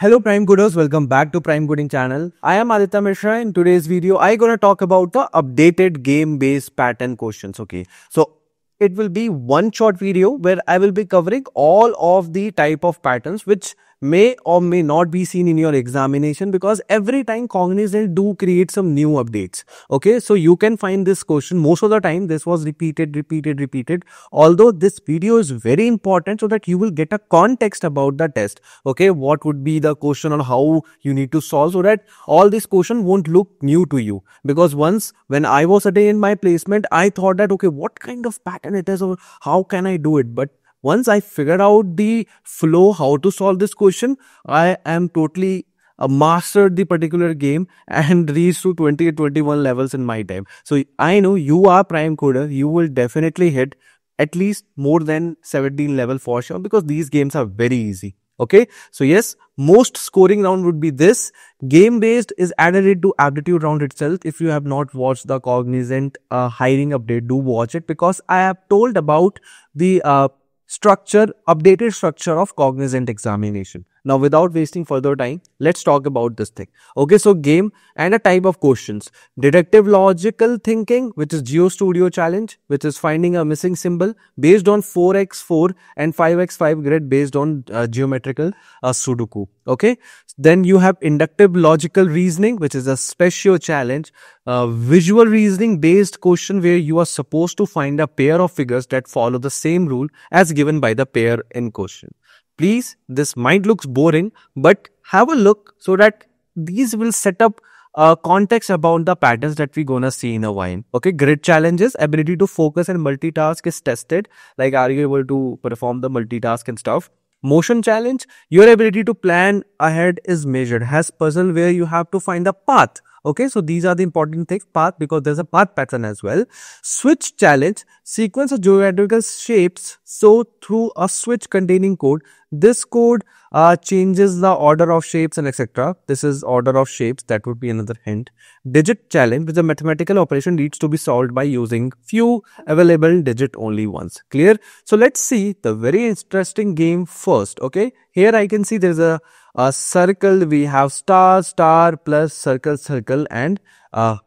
Hello Prime Coders, welcome back to Prime Coding channel. I am Aditya Mishra. In today's video, I am gonna talk about the updated game-based pattern questions. Okay, so it will be one short video where I will be covering all of the type of patterns which may or may not be seen in your examination because every time Cognizant do create some new updates. Okay, so you can find this question most of the time this was repeated, repeated, repeated. Although this video is very important so that you will get a context about the test. Okay, what would be the question or how you need to solve so that all this question won't look new to you. Because once when I was sitting in my placement, I thought that okay, what kind of pattern it is or how can I do it? But once I figured out the flow, how to solve this question, I am totally uh, mastered the particular game and reached to 20 21 levels in my time. So I know you are prime coder, you will definitely hit at least more than 17 level for sure because these games are very easy. Okay, so yes, most scoring round would be this. Game based is added into aptitude round itself. If you have not watched the Cognizant uh, hiring update, do watch it because I have told about the uh, structure, updated structure of cognizant examination. Now, without wasting further time, let's talk about this thing. Okay, so game and a type of questions. Deductive logical thinking, which is Geo-Sudo challenge, which is finding a missing symbol based on 4x4 and 5x5 grid based on uh, geometrical uh, Sudoku. Okay, then you have inductive logical reasoning, which is a special challenge, uh, visual reasoning based question where you are supposed to find a pair of figures that follow the same rule as given by the pair in question. Please, this might looks boring, but have a look so that these will set up uh, context about the patterns that we're gonna see in a while. Okay, grid challenges, ability to focus and multitask is tested. Like, are you able to perform the multitask and stuff? Motion challenge, your ability to plan ahead is measured. Has puzzle where you have to find the path Okay, so these are the important things, path because there's a path pattern as well. Switch challenge, sequence of geometrical shapes. So through a switch containing code, this code uh, changes the order of shapes and etc. This is order of shapes. That would be another hint. Digit challenge, which a mathematical operation needs to be solved by using few available digit only ones. Clear? So let's see the very interesting game first. Okay, here I can see there's a a circle we have star star plus circle circle and a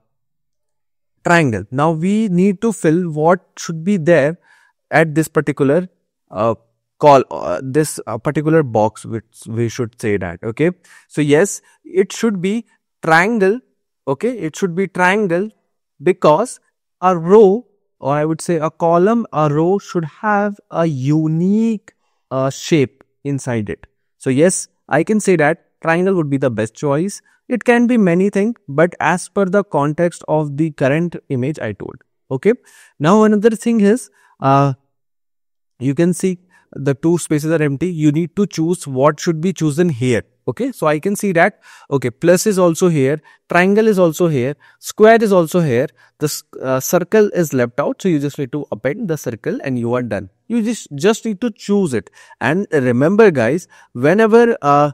triangle. Now we need to fill what should be there at this particular uh, call uh, this uh, particular box which we should say that okay? So yes it should be triangle okay? It should be triangle because a row or i would say a column a row should have a unique uh, shape inside it. So yes I can say that triangle would be the best choice. It can be many things, but as per the context of the current image I told. Okay. Now another thing is, uh, you can see the two spaces are empty. You need to choose what should be chosen here. Okay. So I can see that, okay, plus is also here, triangle is also here, square is also here, the uh, circle is left out. So you just need to append the circle and you are done. You just, just need to choose it. And remember guys, whenever uh,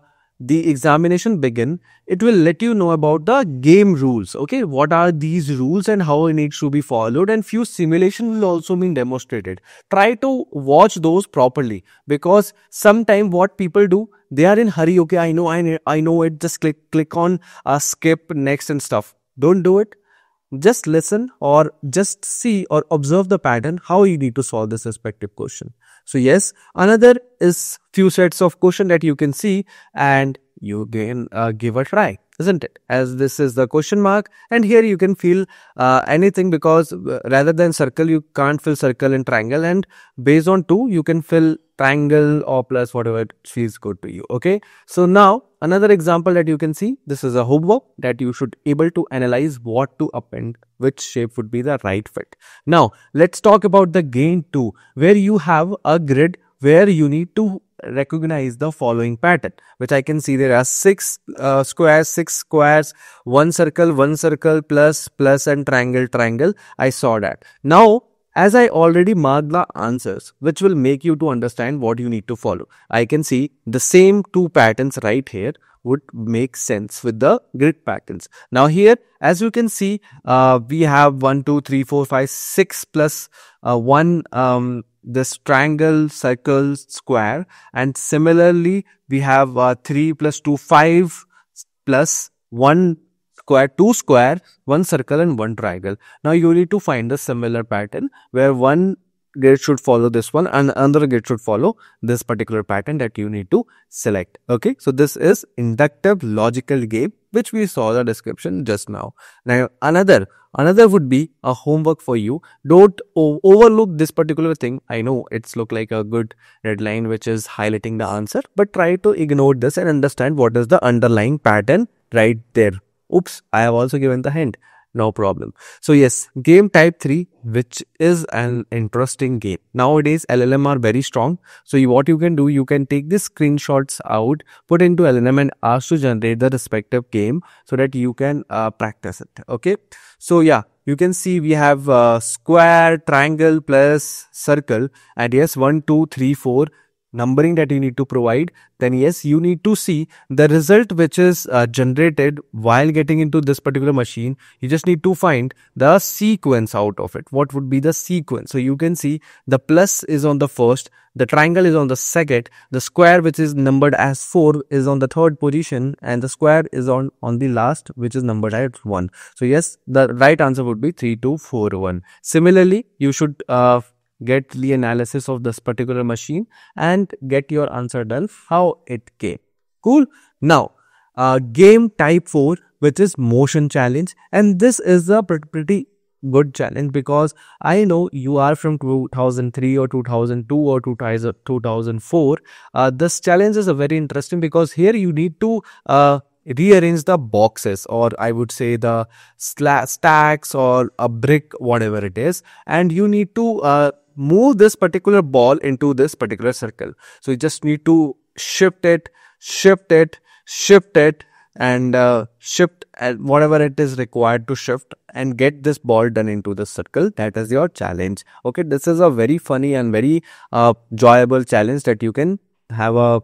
the examination begin, it will let you know about the game rules. Okay, what are these rules and how it needs to be followed and few simulation will also be demonstrated. Try to watch those properly because sometime what people do, they are in hurry. Okay, I know, I, I know it. Just click, click on uh, skip next and stuff. Don't do it just listen or just see or observe the pattern how you need to solve this respective question. So yes, another is few sets of question that you can see and you can uh, give a try isn't it as this is the question mark and here you can fill uh, anything because uh, rather than circle you can't fill circle and triangle and based on two you can fill triangle or plus whatever feels good to you okay so now another example that you can see this is a homework that you should able to analyze what to append which shape would be the right fit. Now let's talk about the game 2 where you have a grid where you need to recognize the following pattern which i can see there are six uh, squares six squares one circle one circle plus plus and triangle triangle. I saw that. Now as I already marked the answers, which will make you to understand what you need to follow. I can see the same two patterns right here would make sense with the grid patterns. Now here, as you can see, uh, we have 1, 2, 3, 4, 5, 6 plus, uh, 1 um, this triangle, circle, square. And similarly, we have uh, 3 plus 2, 5 plus 1 square, 2 square, 1 circle and 1 triangle. Now you need to find a similar pattern where one gate should follow this one and another gate should follow this particular pattern that you need to select. Okay. So this is inductive logical game which we saw the description just now. Now another Another would be a homework for you. Don't overlook this particular thing. I know it's look like a good red line which is highlighting the answer, but try to ignore this and understand what is the underlying pattern right there. Oops, I have also given the hint no problem. So yes, game type 3, which is an interesting game. Nowadays, LLM are very strong. So you, what you can do, you can take these screenshots out, put into LLM and ask to generate the respective game so that you can uh, practice it. Okay. So yeah, you can see we have uh, square, triangle plus circle and yes, one, two, three, four numbering that you need to provide, then yes, you need to see the result which is uh, generated while getting into this particular machine. You just need to find the sequence out of it. What would be the sequence? So you can see the plus is on the first, the triangle is on the second, the square which is numbered as 4 is on the third position and the square is on, on the last which is numbered as 1. So yes, the right answer would be 3, 2, 4, 1. Similarly, you should uh, get the analysis of this particular machine and get your answer done how it came. Cool. Now, uh, game type 4 which is motion challenge and this is a pretty good challenge because I know you are from 2003 or 2002 or 2004. Uh, this challenge is a very interesting because here you need to uh, rearrange the boxes or I would say the stacks or a brick, whatever it is. And you need to uh, move this particular ball into this particular circle. So you just need to shift it, shift it, shift it and uh, shift whatever it is required to shift and get this ball done into the circle. That is your challenge. Okay, this is a very funny and very uh, enjoyable challenge that you can have a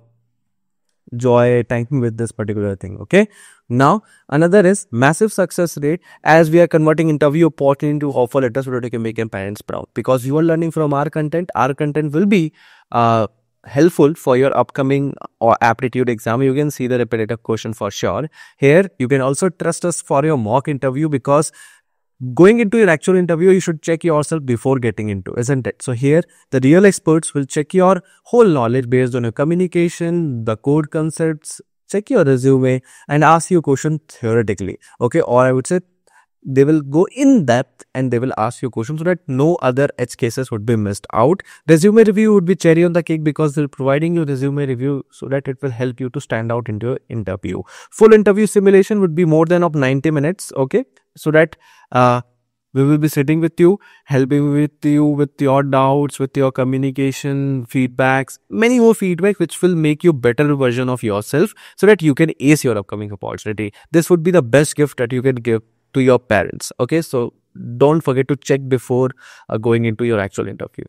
joy time with this particular thing okay? Now another is massive success rate as we are converting interview opportunity into offer letters so that you can make your parents proud. Because you are learning from our content. Our content will be uh, helpful for your upcoming or aptitude exam. You can see the repetitive question for sure. Here you can also trust us for your mock interview because going into your actual interview, you should check yourself before getting into, isn't it? So here, the real experts will check your whole knowledge based on your communication, the code concepts, check your resume and ask you a question theoretically. Okay. Or I would say they will go in depth and they will ask you questions so that no other edge cases would be missed out. Resume review would be cherry on the cake because they're providing you resume review so that it will help you to stand out into your interview. Full interview simulation would be more than of 90 minutes. Okay. So that uh, we will be sitting with you, helping with you with your doubts, with your communication, feedbacks, many more feedback which will make you better version of yourself so that you can ace your upcoming opportunity. This would be the best gift that you can give to your parents. Okay, so don't forget to check before uh, going into your actual interview.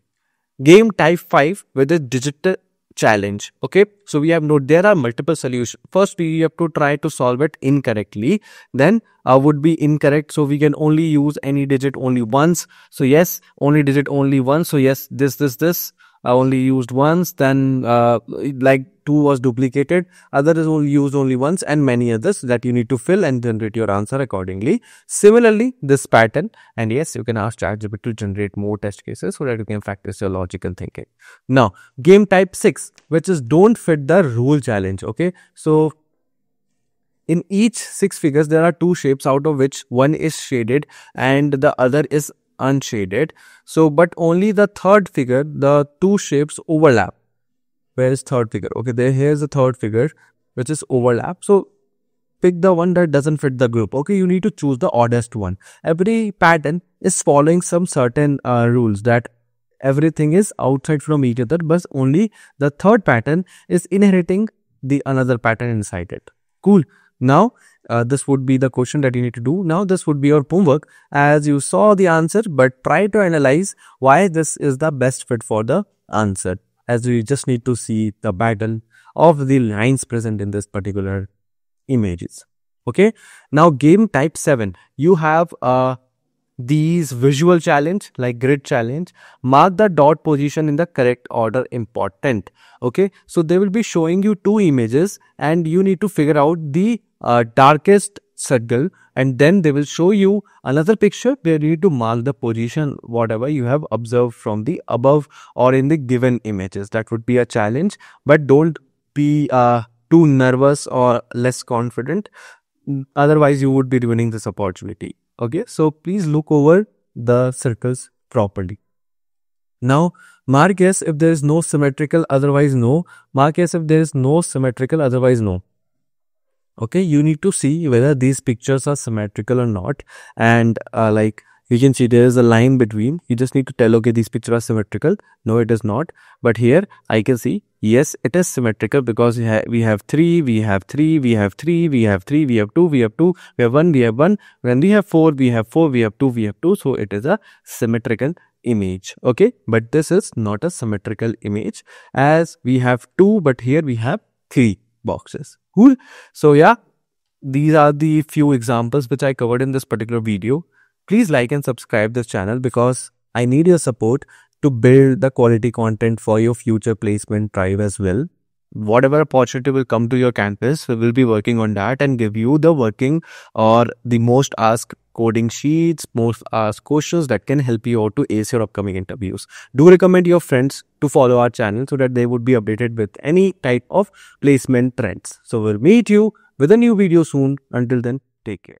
Game type 5 with a digital challenge. Okay, so we have no, there are multiple solutions. First, we have to try to solve it incorrectly. Then uh, would be incorrect. So we can only use any digit only once. So yes, only digit only once. So yes, this, this, this uh, only used once. Then uh, like 2 was duplicated. Other is only used only once and many others that you need to fill and generate your answer accordingly. Similarly, this pattern and yes, you can ask ChatGPT to generate more test cases so that you can practice your logical thinking. Now, game type 6, which is don't fit the rule challenge. Okay. So in each six figures, there are two shapes out of which one is shaded and the other is unshaded. So, but only the third figure, the two shapes overlap. Where is third figure? Okay, there here's the third figure, which is overlap. So, pick the one that doesn't fit the group. Okay, you need to choose the oddest one. Every pattern is following some certain uh, rules that everything is outside from each other, but only the third pattern is inheriting the another pattern inside it. Cool. Now, uh, this would be the question that you need to do. Now, this would be your homework as you saw the answer, but try to analyze why this is the best fit for the answer as we just need to see the pattern of the lines present in this particular images. Okay. Now, game type 7, you have a these visual challenge like grid challenge mark the dot position in the correct order important okay? So they will be showing you two images and you need to figure out the uh, darkest circle and then they will show you another picture where you need to mark the position whatever you have observed from the above or in the given images. That would be a challenge but don't be uh, too nervous or less confident. Otherwise you would be ruining this opportunity okay so please look over the circles properly. Now mark yes if there is no symmetrical otherwise no. Mark yes if there is no symmetrical otherwise no. Okay you need to see whether these pictures are symmetrical or not. And uh, like you can see there is a line between you just need to tell okay these pictures are symmetrical no it is not but here i can see yes it is symmetrical because we, ha we have three we have three we have three we have three we have two we have two we have one we have one when we have four we have four we have two we have two so it is a symmetrical image okay but this is not a symmetrical image as we have two but here we have three boxes cool so yeah these are the few examples which i covered in this particular video please like and subscribe this channel because i need your support to build the quality content for your future placement drive as well. Whatever opportunity will come to your campus we will be working on that and give you the working or the most asked coding sheets most asked questions that can help you out to ace your upcoming interviews. Do recommend your friends to follow our channel so that they would be updated with any type of placement trends. So we'll meet you with a new video soon. Until then take care